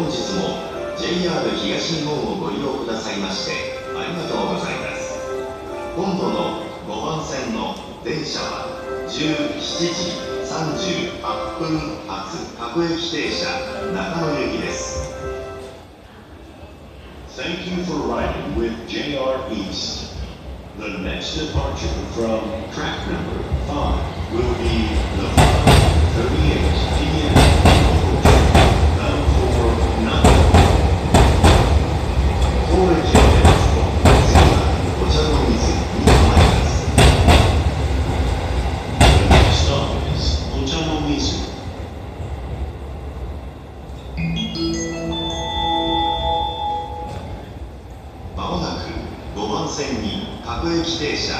本日も JR 東日本をご利用くださいましてありがとうございます今度の5番線の電車は17時38分発各駅停車中野行きです Thank you for riding with JR East. The next departure from track number まもなく5番線に各駅停車。